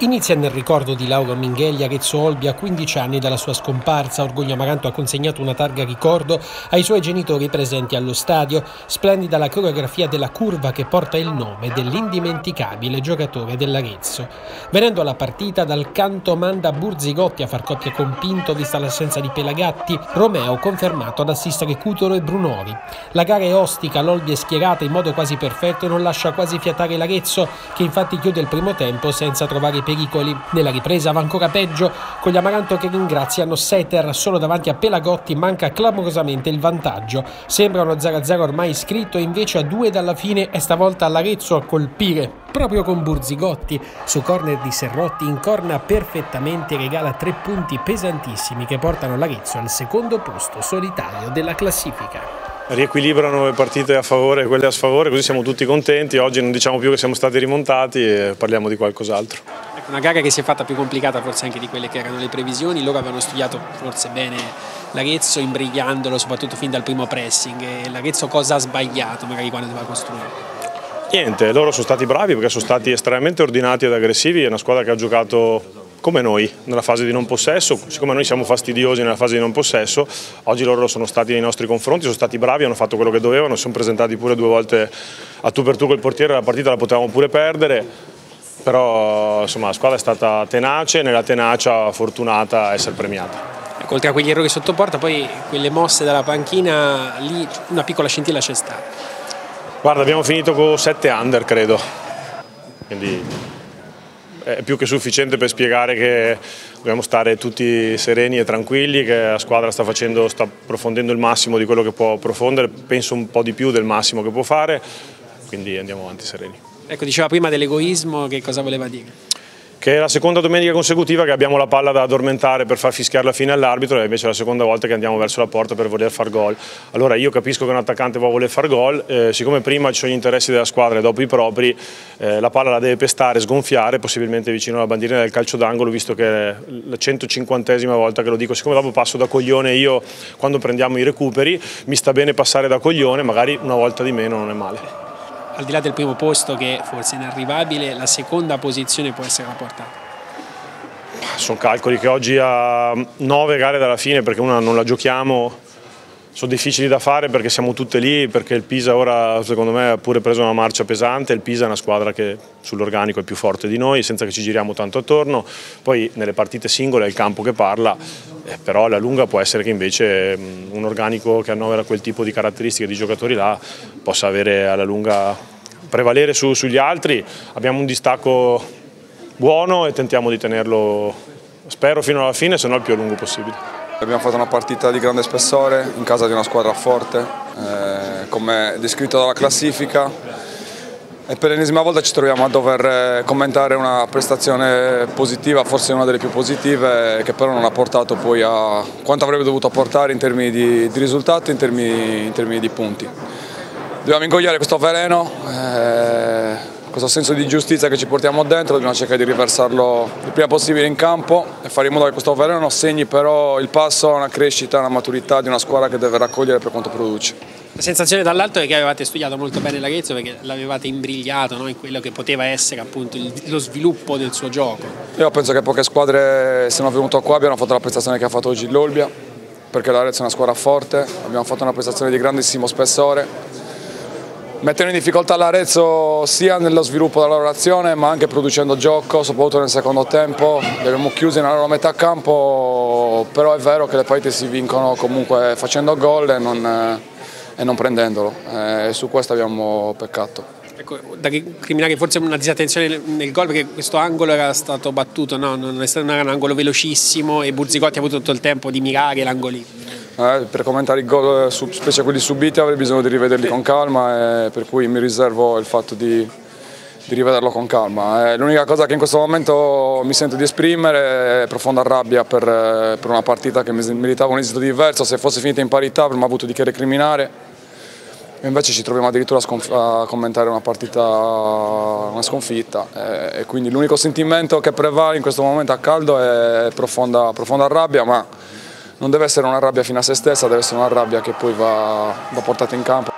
Inizia nel ricordo di Laura Mingheglia Arezzo Olbi a 15 anni dalla sua scomparsa. Orgoglio Amaranto ha consegnato una targa ricordo ai suoi genitori presenti allo stadio. Splendida la coreografia della curva che porta il nome dell'indimenticabile giocatore dell'Arezzo. Venendo alla partita, dal canto manda Burzigotti a far coppia con Pinto vista l'assenza di Pelagatti. Romeo confermato ad assistere Cutolo e Brunori. La gara è ostica, l'Olbi è schierata in modo quasi perfetto e non lascia quasi fiatare l'Arezzo che infatti chiude il primo tempo senza trovare pericoli. Nella ripresa va ancora peggio, con gli Amaranto che ringraziano Seter solo davanti a Pelagotti manca clamorosamente il vantaggio. Sembra uno 0-0 ormai scritto e invece a due dalla fine è stavolta l'Arezzo a colpire. Proprio con Burzigotti, su corner di Serrotti, incorna perfettamente e regala tre punti pesantissimi che portano l'Arezzo al secondo posto solitario della classifica riequilibrano le partite a favore e quelle a sfavore, così siamo tutti contenti. Oggi non diciamo più che siamo stati rimontati e parliamo di qualcos'altro. Una gara che si è fatta più complicata forse anche di quelle che erano le previsioni, loro avevano studiato forse bene l'Arezzo imbrigliandolo soprattutto fin dal primo pressing. E l'Arezzo cosa ha sbagliato magari quando doveva costruire? Niente, loro sono stati bravi perché sono stati estremamente ordinati ed aggressivi, è una squadra che ha giocato come noi nella fase di non possesso, siccome noi siamo fastidiosi nella fase di non possesso, oggi loro sono stati nei nostri confronti, sono stati bravi, hanno fatto quello che dovevano, si sono presentati pure due volte a tu per tu col portiere, la partita la potevamo pure perdere, però insomma, la squadra è stata tenace, nella tenacia fortunata a essere premiata. Oltre a quegli errori sotto porta, poi quelle mosse dalla panchina, lì una piccola scintilla c'è stata. Guarda, abbiamo finito con 7 under, credo. Quindi è più che sufficiente per spiegare che dobbiamo stare tutti sereni e tranquilli, che la squadra sta, facendo, sta approfondendo il massimo di quello che può approfondere, penso un po' di più del massimo che può fare, quindi andiamo avanti sereni. Ecco, diceva prima dell'egoismo, che cosa voleva dire? che è la seconda domenica consecutiva che abbiamo la palla da addormentare per far fischiare la fine all'arbitro e invece è la seconda volta che andiamo verso la porta per voler far gol. Allora io capisco che un attaccante può voler far gol, eh, siccome prima ci sono gli interessi della squadra e dopo i propri, eh, la palla la deve pestare, sgonfiare, possibilmente vicino alla bandierina del calcio d'angolo, visto che è la 150esima volta che lo dico, siccome dopo passo da coglione io quando prendiamo i recuperi, mi sta bene passare da coglione, magari una volta di meno non è male al di là del primo posto che forse è inarrivabile, la seconda posizione può essere rapportata? Sono calcoli che oggi a nove gare dalla fine, perché una non la giochiamo, sono difficili da fare perché siamo tutte lì, perché il Pisa ora secondo me ha pure preso una marcia pesante, il Pisa è una squadra che sull'organico è più forte di noi, senza che ci giriamo tanto attorno, poi nelle partite singole è il campo che parla, eh, però alla lunga può essere che invece mh, un organico che annovera quel tipo di caratteristiche di giocatori là possa avere alla lunga prevalere su, sugli altri, abbiamo un distacco buono e tentiamo di tenerlo, spero fino alla fine, se no il più a lungo possibile. Abbiamo fatto una partita di grande spessore in casa di una squadra forte, eh, come descritto dalla classifica e per l'ennesima volta ci troviamo a dover eh, commentare una prestazione positiva, forse una delle più positive, che però non ha portato poi a quanto avrebbe dovuto portare in termini di, di risultati, in termini, in termini, di punti. Dobbiamo ingoiare questo veleno, eh, questo senso di giustizia che ci portiamo dentro, dobbiamo cercare di riversarlo il prima possibile in campo e fare in modo che questo veleno non segni però il passo a una crescita, una maturità di una squadra che deve raccogliere per quanto produce. La sensazione dall'alto è che avevate studiato molto bene l'Arezzo perché l'avevate imbrigliato no? in quello che poteva essere appunto il, lo sviluppo del suo gioco. Io penso che poche squadre siano venute qua abbiano fatto la prestazione che ha fatto oggi l'Olbia perché l'Arezzo è una squadra forte, abbiamo fatto una prestazione di grandissimo spessore mettendo in difficoltà l'Arezzo sia nello sviluppo della loro azione ma anche producendo gioco, soprattutto nel secondo tempo. Li abbiamo chiusi nella loro metà campo, però è vero che le partite si vincono comunque facendo gol e non, e non prendendolo e su questo abbiamo peccato. Ecco, da criminare forse una disattenzione nel gol perché questo angolo era stato battuto, no? non, era un angolo velocissimo e Burzigotti ha avuto tutto il tempo di mirare l'angolino. Eh, per commentare i gol, eh, specie quelli subiti, avrei bisogno di rivederli con calma, e per cui mi riservo il fatto di, di rivederlo con calma. Eh, l'unica cosa che in questo momento mi sento di esprimere è profonda rabbia per, eh, per una partita che meritava un esito diverso, se fosse finita in parità avremmo avuto di che recriminare. Invece ci troviamo addirittura a, commentare una partita, una sconfitta e quindi l'unico sentimento che prevale in questo momento a caldo è profonda, profonda rabbia, ma non deve essere una rabbia fino a se stessa, deve essere una rabbia che poi va, va portata in campo.